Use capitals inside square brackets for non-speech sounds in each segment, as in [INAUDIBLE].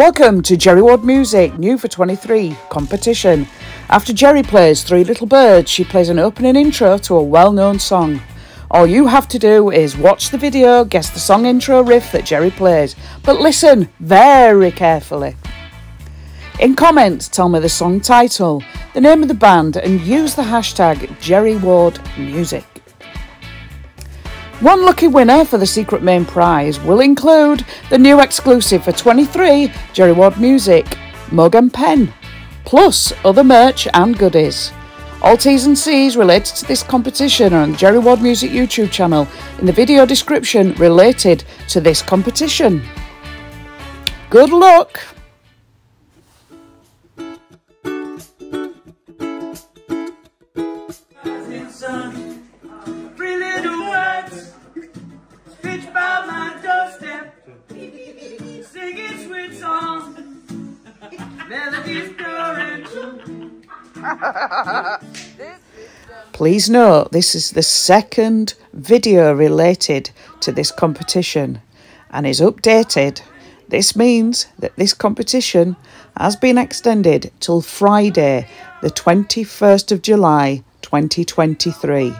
Welcome to Geri Ward Music, new for 23, competition. After Geri plays Three Little Birds, she plays an opening intro to a well known song. All you have to do is watch the video, guess the song intro riff that Geri plays, but listen very carefully. In comments, tell me the song title, the name of the band, and use the hashtag Geri Ward Music. One lucky winner for the secret main prize will include the new exclusive for 23 Geri Ward Music, mug and pen, plus other merch and goodies. All T's and C's related to this competition are on the Geri Ward Music YouTube channel in the video description related to this competition. Good luck! Please note this is the second video related to this competition and is updated. This means that this competition has been extended till Friday, the 21st of July 2023,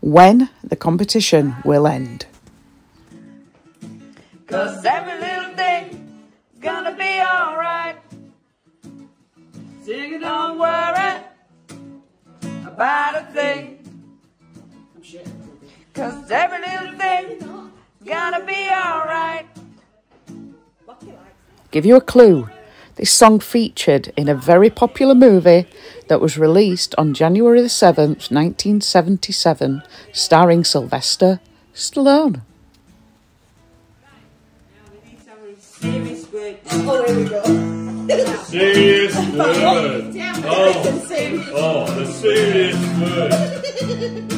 when the competition will end. Cause every little thing Sing it, don't worry about a thing. Oh, Cause every little thing gonna be alright. Give you a clue. This song featured in a very popular movie that was released on January the 7th, 1977, starring Sylvester Stallone. Oh, there we go. Serious [LAUGHS] oh. word. Oh, oh, the serious word. [LAUGHS]